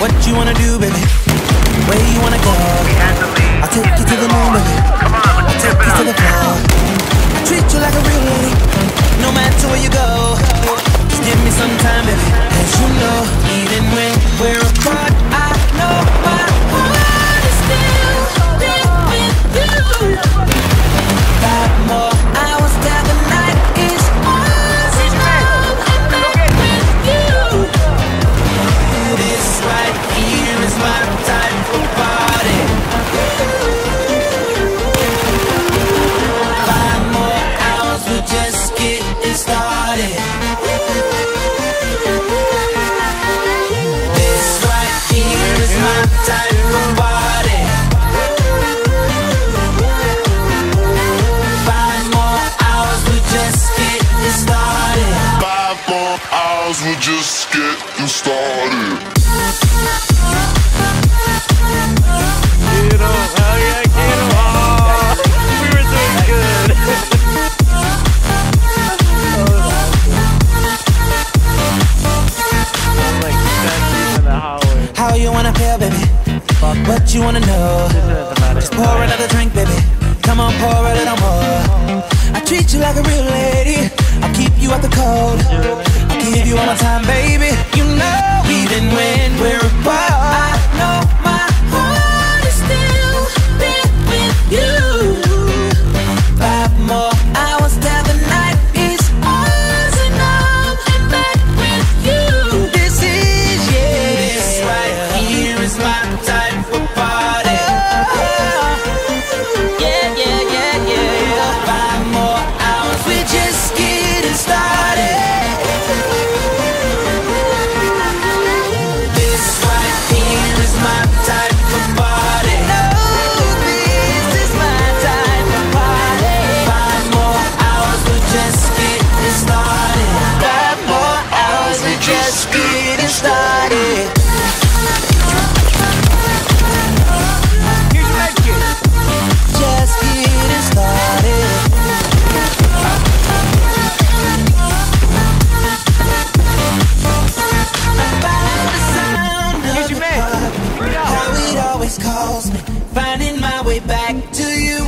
What you wanna do, baby? Sometimes we just get started. How you wanna feel, baby? Fuck what you wanna know. Just pour another drink, baby. Come on, pour a little more. I treat you like a real lady. I keep you out the cold. Give you all my time, baby? You always calls me, finding my way back to you.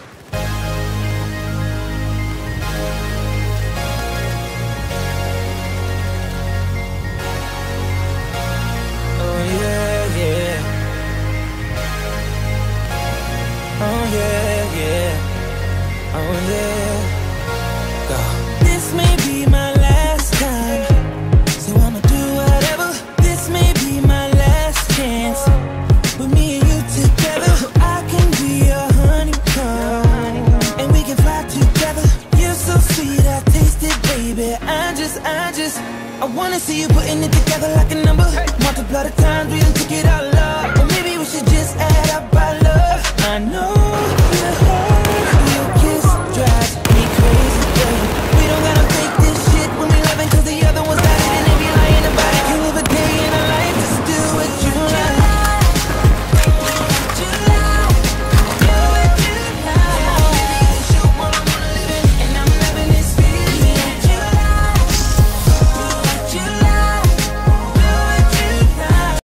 Cause I just, I wanna see you putting it together like a number. Hey. Multiply the times we done took it all up. Or maybe we should just add up our love. I know